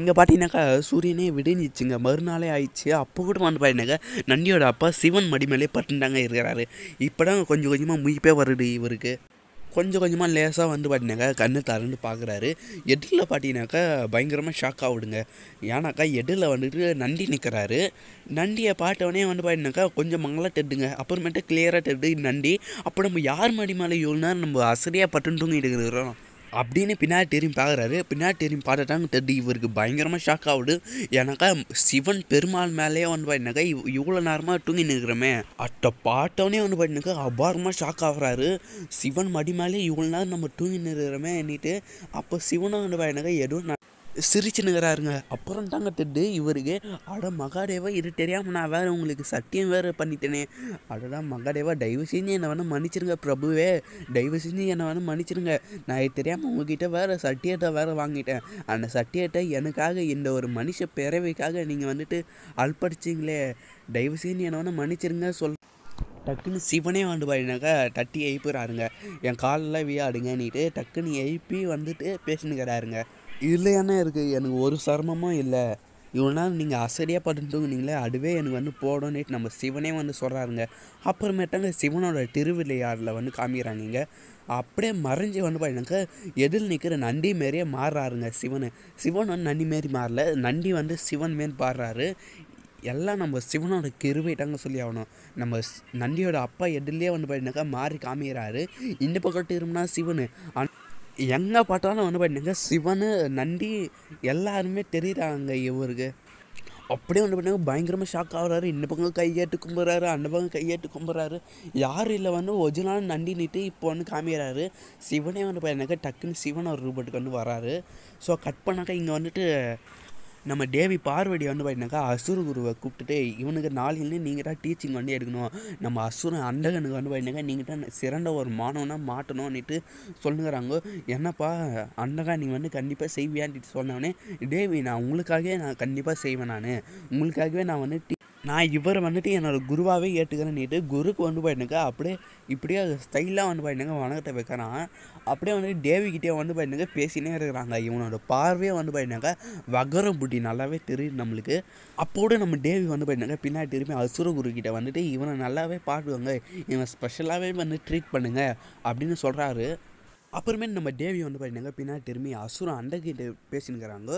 இங்கே பார்த்தீங்கன்னாக்கா சூரியனே விடிஞ்சிச்சுங்க. மறுநாளே ஆயிடுச்சு. அப்போ கூட வந்து பார்த்தீங்கன்னாக்கா நந்தியோட அப்பா சிவன் மடி மேலே பட்டுட்டாங்க இருக்கிறாரு. இப்போ தான் கொஞ்சம் கொஞ்சமாக முயப்பே வருது இவருக்கு. கொஞ்சம் கொஞ்சமாக லேசாக வந்து பார்த்தீங்கன்னாக்கா கண்ணு தரன்னு பார்க்குறாரு எதிரில் பார்த்தீங்கன்னாக்கா பயங்கரமாக ஷாக் ஆகிடுங்க ஏன்னாக்கா எதிரில் வந்துட்டு நண்டி நிற்கிறாரு நண்டியை பார்த்தவொடனே வந்து பார்த்தீங்கன்னாக்கா கொஞ்சம் மங்களாக தெட்டுங்க அப்புறமேட்டு கிளியராக தெட்டு நண்டி அப்போ நம்ம யார் மடி மேலே இவ்வளோ நேரம் நம்ம அசதியாக பட்டுன்னு தூங்கிட்டு இருக்கிறோம்? அப்படின்னு பின்னாடி தெரியும் பார்க்குறாரு பின்னாடி திரும்பி பார்த்துட்டாங்க தெட்டு இவருக்கு பயங்கரமாக ஷாக் ஆகுது. ஏன்னாக்கா சிவன் பெருமாள் மேலேயே வந்து பார்த்தீங்கன்னாக்கா இவ் இவ்வளோ நேரமாக தூங்கி நிற்கிறோமே அட்டை பாட்டோன்னே வந்து பார்த்தீங்கன்னாக்கா அபாரமாக ஷாக் ஆகுறாரு. சிவன் மடி மேலே இவ்வளோ நேரம் நம்ம தூங்கி நிற்கிறோமே எண்ணிட்டு அப்போ சிவனை வந்து பார்த்தீங்கன்னாக்கா எதுவும் ந- அப்புறம் தாங்க திட்டு இவருக்கு அட மகாதேவா இது தெரியாமல் நான் வேறு உங்களுக்கு சத்தியம் வேறு பண்ணிட்டேனே. அடடா மகாதேவா தயவு செஞ்சு என்னை வேணால் மன்னிச்சிருங்க பிரபுவே. தயவு செஞ்சு என்னை வேணால் மன்னிச்சிருங்க. நான் இது தெரியாமல் உங்ககிட்ட வேறு சட்டியத்தை வேறு வாங்கிட்டேன். அந்த சட்டியத்தை எனக்காக இந்த ஒரு மனுஷ பிறவைக்காக நீங்கள் வந்துட்டு அல்படிச்சிங்களே தயவு செஞ்சு என்னை வேணால் மன்னிச்சிருங்க சொல். டக்குன்னு சிவனே வந்து பாடினாக்கா தட்டி எழுப்புறாருங்க. என் காலெல்லாம் வியாடுங்கன்னிட்டு டக்குன்னு எழுப்பி வந்துட்டு பேசினுக்கிறாருங்க இதில் என்ன இருக்குது எனக்கு ஒரு சிரமமும் இல்லை. இவ்வளோ நாள் நீங்கள் அசடியாக படுத்து தூங்குனீங்களே அதுவே எனக்கு வந்து போடணுன்ட்டு நம்ம சிவனே வந்து சொல்கிறாருங்க அப்புறமேட்டாங்க சிவனோட திருவிளையாடில் வந்து காமிக்கிறாங்க அப்படியே மறைஞ்சி வந்து பார்த்தீங்கன்னாக்கா எதில் நிற்கிற நண்டி மாரியே மாறுறாருங்க சிவன். சிவன் வந்து நண்டி மாரி மாறல நண்டி வந்து சிவன் மாரி பாடுறாரு. எல்லாம் நம்ம சிவனோட கிருவைட்டாங்க சொல்லி ஆகணும். நம்ம நந்தியோட அப்பா எதிலே வந்து பார்த்தீங்கன்னாக்கா மாறி காமிக்கிறாரு. இந்த பக்கம் திரும்பினா சிவன். எங்கே பார்த்தாலும் வந்து பார்த்தீங்கன்னா சிவன் நந்தி எல்லாருமே தெரியுறாங்க இவருக்கு. அப்படியே வந்து பார்த்தீங்கன்னா பயங்கரமாக ஷாக் ஆகுறாரு. இந்த பக்கம் கையேட்டு கும்புறாரு அந்த பக்கம் கையேட்டு கும்புறாரு. யார் இல்லை வந்து ஒரிஜினல் நண்டி நிட்டு இப்போ வந்து காமிக்கிறாரு. சிவனே வந்து பார்த்தீங்கன்னாக்கா டக்குன்னு சிவன் ஒரு ரூபட்டுக்கு வந்து வராரு. ஸோ கட் பண்ணாக்கா இங்கே வந்துட்டு நம்ம தேவி பார்வடி வந்து பார்த்தீங்கன்னாக்கா அசுர குருவை கூப்பிட்டுட்டு இவனுக்கு நாளையிலேருந்து நீங்கள் தான் டீச்சிங் வந்து எடுக்கணும். நம்ம அசுரன் அண்டகனுக்கு வந்து பார்த்தீங்கன்னா நீங்கள் தான் சிறந்த ஒரு மாணவனாக மாட்டணும்னுட்டு சொல்லுங்கிறாங்க என்னப்பா அண்டகா நீ வந்து கண்டிப்பாக செய்வியான்ட்டு சொன்னவொடனே தேவி நான் உங்களுக்காகவே நான் கண்டிப்பாக செய்வேன் நான். உங்களுக்காகவே நான் வந்து நான் இவரை வந்துட்டு என்னோடய குருவாகவே ஏற்றுக்கிறேன்னுட்டு குருக்கு வந்து போயிட்டுங்க அப்படியே இப்படியே ஸ்டைலாக வந்து போயிட்டுங்க வணக்கத்தை வைக்கிறான். அப்படியே வந்து தேவிக்கிட்டே வந்து போயிட்டுங்க பேசினே இருக்கிறாங்க. இவனோட பார்வையே வந்து போயிட்டுனாக்கா வகரம் புட்டி நல்லாவே தெரியுது நம்மளுக்கு. அப்போடு நம்ம தேவி வந்து போயிட்டுனாக்கா பின்னாடி திரும்பி அசுர குரு வந்துட்டு இவனை நல்லாவே பாடுவாங்க இவன் ஸ்பெஷலாகவே வந்து ட்ரீட் பண்ணுங்க அப்படின்னு சொல்கிறாரு அப்புறமே நம்ம தேவி வந்து பார்த்தீங்கன்னா பின்னாடி திரும்பி அசுரம் அண்டகிட்ட பேசினுக்கிறாங்க.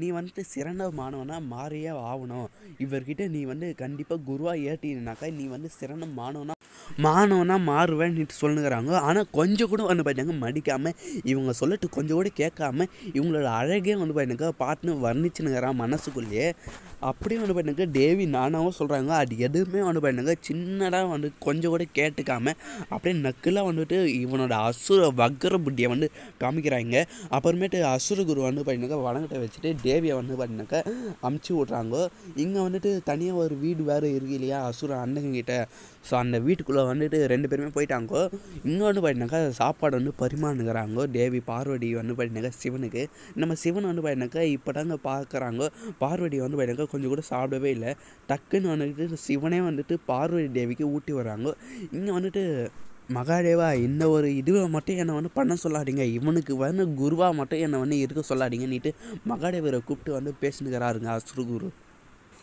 நீ வந்துட்டு சிறந்த மாணவனாக மாறியே ஆகணும். இவர்கிட்ட நீ வந்து கண்டிப்பாக குருவாக ஏற்றினாக்கா நீ வந்து சிறந்த மாணவனாக மாணவனாக மாறுவேன்னு சொல்லுங்கிறாங்க ஆனால் கொஞ்சம் கூட வந்து பார்த்தீங்கன்னா மடிக்காமல் இவங்க சொல்லிட்டு கொஞ்சம் கூட கேட்காம இவங்களோட அழகே வந்து பார்த்தீங்கன்னா பார்த்துன்னு வர்ணிச்சுனுங்கிறான் மனசுக்குள்ளேயே. அப்படியே வந்து பார்த்தீங்கன்னா தேவி நானாவும் சொல்கிறாங்க அது எதுவுமே வந்து பார்த்தீங்கன்னா சின்னதாக வந்து கொஞ்சம் கூட கேட்டுக்காம அப்படியே நக்கலாக வந்துட்டு இவனோட அசுர அசுர புத்தியை வந்து காமிக்கிறாங்க. அப்புறமேட்டு அசுர குரு வந்து பார்த்தீங்கன்னா வடங்கிட்ட வச்சுட்டு தேவியை வந்து பார்த்தீங்கன்னாக்கா அமுச்சு விட்றாங்க. இங்கே வந்துட்டு தனியாக ஒரு வீடு வேறு இருக்கு இல்லையா? அசுர அண்ணங்கிட்ட ஸோ அந்த வீட்டுக்குள்ளே வந்துட்டு ரெண்டு பேருமே போயிட்டாங்க. இங்கே வந்து பார்த்தீங்கன்னாக்கா சாப்பாடு வந்து பரிமாறுங்கிறாங்க தேவி பார்வதி வந்து பார்த்தீங்கன்னாக்கா சிவனுக்கு. நம்ம சிவன் வந்து பார்த்தீங்கன்னாக்கா இப்போ தாங்க பார்க்குறாங்க பார்வதி வந்து பார்த்தினாக்கா கொஞ்சம் கூட சாப்பிடவே இல்லை. டக்குன்னு வந்துட்டு சிவனே வந்துட்டு பார்வதி தேவிக்கு ஊட்டி வர்றாங்க. இங்கே வந்துட்டு மகாதேவா இந்த ஒரு இதுவை மட்டும் என்னை வந்து பண்ண சொல்லாதீங்க. இவனுக்கு வந்து குருவா மட்டும் என்னை வந்து இருக்க சொல்லாதீங்கன்னுட்டு மகாதேவரை கூப்பிட்டு வந்து பேசினுக்கிறாருங்க அசுரகுரு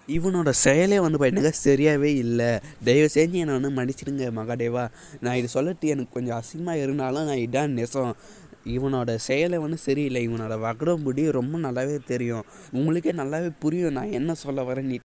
இவனோட செயலே வந்து பார்த்தீங்கன்னா சரியாகவே இல்லை. தயவு செஞ்சு என்னை வந்து மன்னிச்சிடுங்க மகாதேவா. நான் இது சொல்லட்டு எனக்கு கொஞ்சம் அசிங்கமாக இருந்தாலும் நான் இதான் நெசம். இவனோட செயலை வந்து சரியில்லை. இவனோட வகடம் புடி ரொம்ப நல்லாவே தெரியும். உங்களுக்கே நல்லாவே புரியும் நான் என்ன சொல்ல வரேன் நீ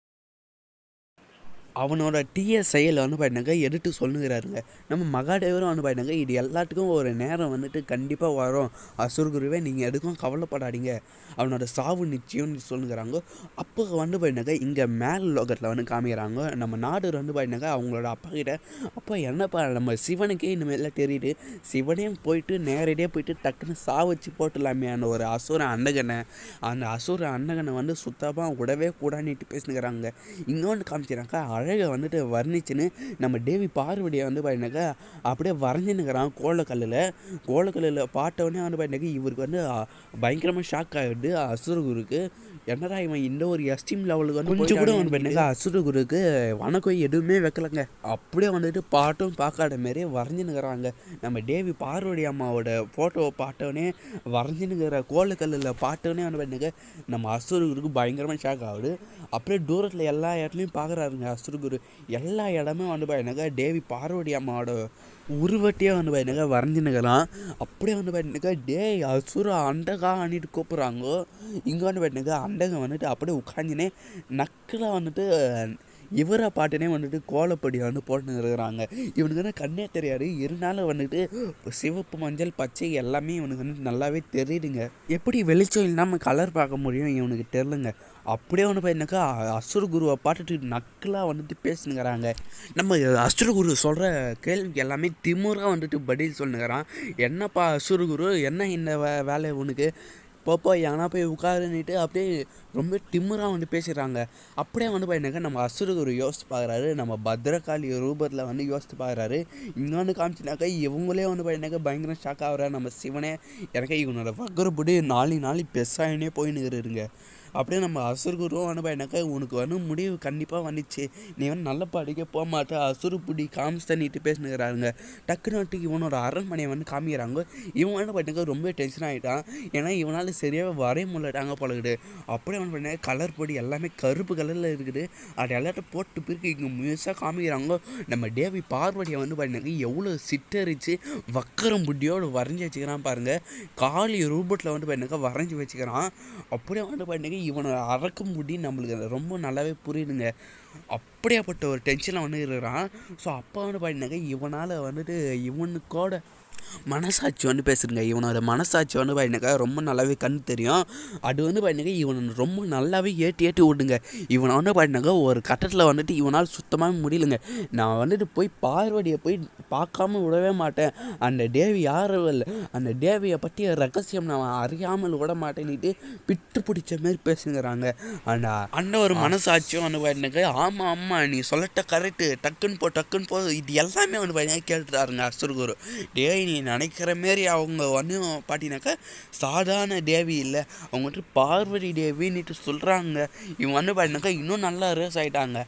அவனோட தீய செயல் வந்து பார்த்தீங்கன்னா எடுத்து சொல்லுகிறாருங்க. நம்ம மகாதேவரும் வந்து இது எல்லாத்துக்கும் ஒரு நேரம் வந்துட்டு கண்டிப்பாக வரும். அசுர்குருவே நீங்கள் எதுக்கும் கவலைப்படாதீங்க. அவனோட சாவு நிச்சயம்னு சொல்லுகிறாங்க. அப்போ வந்து பார்த்தீங்கன்னா இங்கே மேல் லோகத்தில் வந்து காமிக்கிறாங்க. நம்ம நாடு வந்து பார்த்தீங்கன்னா அவங்களோட அப்பா கிட்ட அப்பா என்னப்பா நம்ம சிவனுக்கே இனிமேலாம் தெரியுது. சிவனையும் போயிட்டு நேரடியாக போயிட்டு டக்குன்னு சாவச்சு போட்டுடலாமே அந்த ஒரு அசுர அன்னகனை அந்த அசுர அன்னகனை வந்து சுத்தமாக விடவே கூடாதுன்னுட்டு பேசினுக்கிறாங்க. இங்கே வந்து காமிக்கிறாங்க அழகை வந்துட்டு வர்ணிச்சுன்னு நம்ம தேவி பார்வதியை வந்து பார்த்தீங்கன்னாக்கா அப்படியே வரைஞ்சுன்னுக்கிறான் கோலக்கல்லில். கோலக்கல்லில் பார்த்தவொடனே வந்து பார்த்தீங்கன்னா இவருக்கு வந்து பயங்கரமாக ஷாக் ஆகிடுது அசுரகுருக்கு. என்னடா இவன் இந்த ஒரு எஸ்டீம் லெவலுக்கு வந்து கொஞ்சம் கூட வந்து பார்த்தீங்கன்னா அசுரகுருக்கு. வணக்கம் எதுவுமே வைக்கலங்க. அப்படியே வந்துட்டு பாட்டும் பார்க்காத மாரி வரைஞ்சுன்னுக்கிறாங்க. நம்ம தேவி பார்வதி அம்மாவோட ஃபோட்டோவை பார்த்தவொடனே வரைஞ்சுன்னுக்கிற கோலக்கல்லில் பார்த்தவொடனே வந்து பார்த்தீங்கன்னா நம்ம அசுரகுருக்கு பயங்கரமாக ஷாக் ஆகுது. அப்படியே தூரத்தில் எல்லா இடத்துலையும் பார்க்குறாருங்க அசுரகுரு எல்லா இடமே வந்து பார்த்தீங்கன்னாக்கா தேவி பார்வதி அம்மாவோட உருவட்டியே வந்து பார்த்தீங்கன்னா வரைஞ்சினுக்கலாம் அப்படியே வந்து பார்த்தீங்கன்னா டேய் அசுர அண்டகா அணிட்டு கூப்பிட்றாங்கோ. இங்கே வந்து பார்த்தீங்கன்னா அண்டகம் வந்துட்டு அப்படியே உட்காந்துனே நக்கலாக வந்துட்டு இவரை பாட்டுனே வந்துட்டு கோலப்படி வந்து போட்டுன்னு இருக்கிறாங்க. இவனுக்கு வந்து கண்ணே தெரியாது. இருந்தாலும் வந்துட்டு சிவப்பு மஞ்சள் பச்சை எல்லாமே இவனுக்கு வந்து நல்லாவே தெரியுதுங்க. எப்படி வெளிச்சம் இல்லாமல் கலர் பார்க்க முடியும் இவனுக்கு தெரிலங்க அப்படியே வந்து பார்த்தீங்கன்னாக்கா அசுர குருவை பாட்டுட்டு நக்கலாக வந்துட்டு பேசுனுங்கிறாங்க நம்ம அசுர குரு சொல்கிற கேள்விக்கு எல்லாமே திமுறாக வந்துட்டு பதில் சொல்லுங்கிறான் என்னப்பா அசுர குரு? என்ன இந்த வே வேலை உனக்கு? போப்போ எங்கன்னா போய் உட்காருன்னுட்டு அப்படியே ரொம்ப திமிராக வந்து பேசிடுறாங்க. அப்படியே வந்து பார்த்தீங்கன்னாக்கா நம்ம அசுரகுரு யோசித்து பார்க்குறாரு நம்ம பத்ரகாளி ரூபத்தில் வந்து யோசித்து பார்க்குறாரு இங்கே வந்து காமிச்சினாக்கா இவங்களே வந்து பார்த்தீங்கன்னாக்கா பயங்கர ஷாக் ஆகிறாரு. நம்ம சிவனே எனக்கு இவனோட வக்கரப்படி நாலு நாளி பெஸ்ஸாயினே போயின்னு இருங்க அப்படியே நம்ம அசுரகுருவும் வந்து பார்த்தீங்கன்னாக்கா உனக்கு வந்து முடிவு கண்டிப்பாக வந்துச்சு. நீ வந்து நல்ல படிக்க போக மாட்டே. அசுரப்புடி தண்ணிட்டு பேசினுக்கிறாருங்க. டக்குனு வந்துட்டு இவனோட அரண்மனையை வந்து காமிக்கிறாங்க. இவன் வந்து பார்த்தீங்கன்னா ரொம்ப டென்ஷன் ஆகிட்டான் ஏன்னா இவனால் சரியாக வரைய முடியலட்டாங்க போலகுடு அப்படியே வந்து பார்த்தீங்கன்னா கலர் பொடி எல்லாமே கருப்பு கலரில் இருக்குது. அது எல்லாத்தையும் போட்டு பிறகு இங்கே முழுசாக காமிக்கிறாங்க. நம்ம தேவி பார்வதியை வந்து பார்த்தீங்கன்னா எவ்வளோ சிட்டரிச்சு வக்கரம் புட்டியோடு வரைஞ்சி வச்சுக்கிறான் பாருங்கள் காலி ரூபட்டில் வந்து பார்த்தீங்கன்னா வரைஞ்சி வச்சுக்கிறான். அப்படியே வந்து பார்த்தீங்கன்னா இவனை அறக்கும் முடி நம்மளுக்கு ரொம்ப நல்லாவே புரியுதுங்க. அப்படியாப்பட்ட ஒரு டென்ஷனில் வந்து இருக்கிறான். ஸோ அப்போ வந்து பார்த்தீங்கன்னாக்கா இவனால் வந்துட்டு இவனுக்கோட மனசாட்சி வந்து பேசுதுங்க இவனோட மனசாட்சி வந்து பார்த்தீங்கன்னாக்கா ரொம்ப நல்லாவே கண் தெரியும். அது வந்து பார்த்தீங்கன்னா இவனை ரொம்ப நல்லாவே ஏற்றி ஏற்றி விடுங்க. இவனை வந்து பார்த்தீங்கன்னாக்கா ஒரு கட்டத்தில் வந்துட்டு இவனால் சுத்தமாக முடியலங்க. நான் வந்துட்டு போய் பார்வதியை போய் பார்க்காம விடவே மாட்டேன். அந்த தேவி யாரும் இல்லை அந்த தேவியை பற்றிய ரகசியம் நான் அறியாமல் விட மாட்டேன்னுட்டு பிட்டு பிடிச்ச மாதிரி பேசுங்கிறாங்க. அந்த அந்த ஒரு மனசாட்சியும் வந்து பார்த்தீங்கன்னாக்கா ஆமாம் ஆமாம் நீ சொல்லட்ட கரெக்டு டக்குன்னு போ டக்குன்னு போ இது எல்லாமே வந்து பார்த்தீங்கன்னா கேட்டுறாருங்க அசுரகுரு. டேய் நீ நினைக்கிற மாரி அவங்க வந்து பார்த்தீங்கன்னாக்கா சாதாரண தேவி இல்லை. அவங்க வந்துட்டு பார்வதி தேவின்னுட்டு சொல்கிறாங்க இவங்க வந்து பார்த்தீங்கன்னாக்கா இன்னும் நல்லா ரேஸ் ஆகிட்டாங்க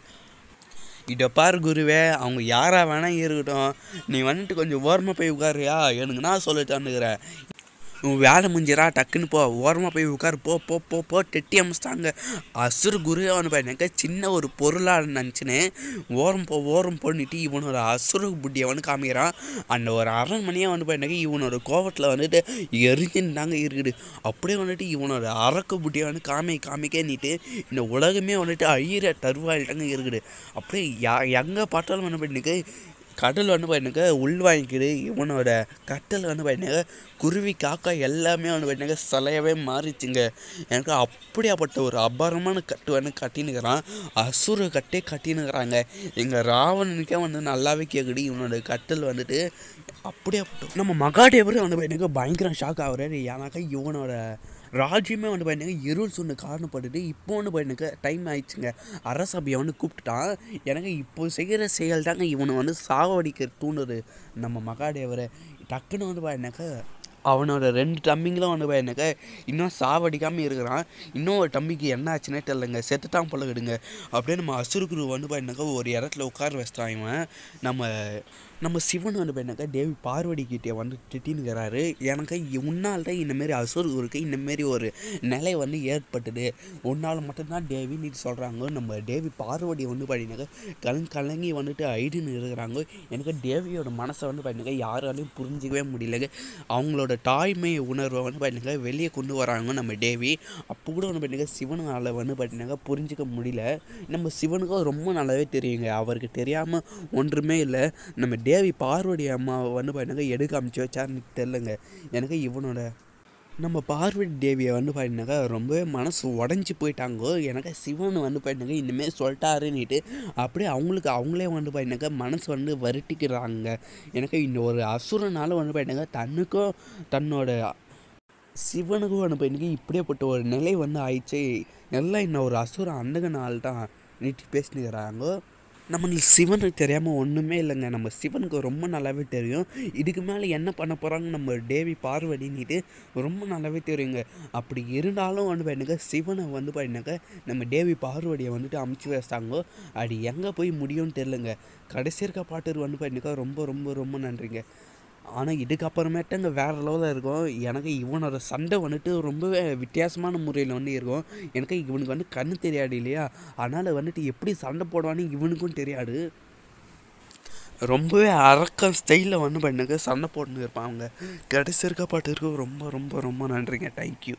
இதை பார் குருவே அவங்க யாராக வேணால் இருக்கட்டும். நீ வந்துட்டு கொஞ்சம் ஓரமாக போய் உட்காருயா எனக்கு நான் சொல்லிட்டான்னுக்கிறேன் உன் வேலை முடிஞ்சிடா டக்குன்னு போ ஓரமாக போய் உட்காரு போ போ போ போ டெட்டி அமிச்சிட்டாங்க. அசுர் குரு அவனை பார்த்தீங்கன்னாக்கா சின்ன ஒரு பொருளாக நினச்சின்னு ஓரம் போ ஓரம் போன்னுட்டு இவனோட அசுர புட்டி வந்து காமிக்கிறான். அந்த ஒரு அரண்மனையாக வந்து பார்த்தீங்கன்னா இவனோட கோவத்தில் வந்துட்டு எரிஞ்சுன்னு தாங்க இருக்குது. அப்படியே வந்துட்டு இவனோட அரக்கு புட்டியை வந்து காமி காமிக்கன்னிட்டு இந்த உலகமே வந்துட்டு அழியிற தருவாயில் இருக்குது. அப்படியே எங்கே பார்த்தாலும் என்ன பார்த்தீங்கன்னா கடல் வந்து பார்த்தீங்கன்னா உள் வாங்கிக்கிடு இவனோட கட்டல் வந்து பார்த்தீங்கன்னா குருவி காக்கா எல்லாமே வந்து பார்த்தீங்கன்னா சிலையவே மாறிச்சுங்க. எனக்கு அப்படியாப்பட்ட ஒரு அபாரமான கட்டு வந்து கட்டினுக்கிறான் அசுர கட்டே கட்டினுக்கிறாங்க எங்கள் ராவணனுக்கே வந்து நல்லாவே கேட்குது இவனோட கட்டல் வந்துட்டு அப்படியாப்பட்ட நம்ம மகாதேவரே வந்து பார்த்தீங்கன்னா பயங்கர ஷாக் ஆகுறாரு. ஏன்னாக்கா இவனோட ராஜ்யமே வந்து பார்த்தீங்கன்னா இருள் சொன்ன காரணப்பட்டுட்டு இப்போ வந்து பார்த்தீங்கன்னா டைம் ஆயிடுச்சுங்க. அரசபையை வந்து கூப்பிட்டுட்டான். எனக்கு இப்போ செய்கிற செயல் தாங்க இவனை வந்து சாவடிக்க தூண்டுது. நம்ம மகாதேவரை டக்குன்னு வந்து பார்த்தீங்கன்னாக்கா அவனோட ரெண்டு டம்மிங்களும் வந்து பார்த்தீங்கன்னாக்கா இன்னும் சாவடிக்காமல் இருக்கிறான். இன்னும் ஒரு தம்பிக்கு என்ன ஆச்சுன்னே தெரிலங்க செத்துட்டான் பழகிடுங்க அப்படியே நம்ம அசுருக்குரு வந்து பார்த்தீங்கன்னாக்கா ஒரு இடத்துல உட்கார வச்சிட்டான் இவன். நம்ம நம்ம சிவன் வந்து பார்த்தீங்கன்னாக்கா தேவி பார்வதி கிட்டே வந்து திட்டினுக்கிறாரு எனக்கு உன்னால் தான் இந்தமாரி அசுரூருக்கு இந்தமாரி ஒரு நிலை வந்து ஏற்பட்டது. உன்னால் மட்டும்தான் தேவி நீ சொல்கிறாங்க நம்ம தேவி பார்வதி வந்து பார்த்தீங்கன்னாக்கா கலங் கலங்கி வந்துட்டு ஐடுன்னு இருக்கிறாங்க. எனக்கு தேவியோட மனசை வந்து பார்த்தீங்கன்னா யாராலையும் புரிஞ்சிக்கவே முடியலங்க. அவங்களோட தாய்மை உணர்வை வந்து பார்த்தீங்கன்னா வெளியே கொண்டு வராங்க நம்ம தேவி. அப்போ கூட வந்து பார்த்தீங்கன்னா சிவனால் வந்து பார்த்தீங்கன்னா புரிஞ்சிக்க முடியல. நம்ம சிவனுக்கும் ரொம்ப நல்லாவே தெரியுங்க. அவருக்கு தெரியாமல் ஒன்றுமே இல்லை. நம்ம தேவி தேவி பார்வதி அம்மாவை வந்து பார்த்தீங்கன்னா எடுக்க அமைச்சு வச்சாருன்னு தெரிலங்க எனக்கு இவனோட நம்ம பார்வதி தேவியை வந்து பார்த்தீங்கன்னாக்கா ரொம்பவே மனசு உடஞ்சி போயிட்டாங்கோ. எனக்கு சிவன் வந்து பார்த்தீங்கன்னா இனிமேல் சொல்லிட்டாருன்னுட்டு அப்படியே அவங்களுக்கு அவங்களே வந்து பார்த்தீங்கன்னாக்கா மனசு வந்து வருட்டிக்கிறாங்க எனக்கு இந்த ஒரு அசுரனால் வந்து பார்த்தீங்கன்னா தன்னுக்கும் தன்னோட சிவனுக்கும் வந்து பார்த்தீங்கன்னா இப்படியேப்பட்ட ஒரு நிலை வந்து ஆயிடுச்சு. எல்லாம் இன்னும் ஒரு அசுர அண்டகனால் தான் நீட்டி பேசினுக்கிறாங்கோ. நம்மளுக்கு சிவனுக்கு தெரியாமல் ஒன்றுமே இல்லைங்க. நம்ம சிவனுக்கு ரொம்ப நல்லாவே தெரியும். இதுக்கு மேலே என்ன பண்ண போகிறாங்க நம்ம தேவி பார்வதினிட்டு ரொம்ப நல்லாவே தெரியுங்க. அப்படி இருந்தாலும் வந்து பாருங்க சிவனை வந்து பாருங்க நம்ம தேவி பார்வதியை வந்துட்டு அமுச்சு வச்சிட்டாங்கோ அது எங்கே போய் முடியும்னு தெரிலங்க கடைசி இருக்க பாட்டர் வந்து பாருங்க ரொம்ப ரொம்ப ரொம்ப நன்றிங்க. ஆனால் இதுக்கப்புறமேட்டுங்க வேறு லெவலில் இருக்கும். எனக்கு இவனோட சண்டை வந்துட்டு ரொம்பவே வித்தியாசமான முறையில் வந்து இருக்கும். எனக்கு இவனுக்கு வந்து கண்ணு தெரியாது இல்லையா? அதனால் வந்துட்டு எப்படி சண்டை போடுவான்னு இவனுக்கும் தெரியாது. ரொம்பவே அறக்க ஸ்டைலில் வந்து பண்ணுங்க. சண்டை போட்டுன்னு இருப்பாங்க. கடைசி இருக்க பாட்டு இருக்கும். ரொம்ப ரொம்ப ரொம்ப நன்றிங்க. தேங்க்யூ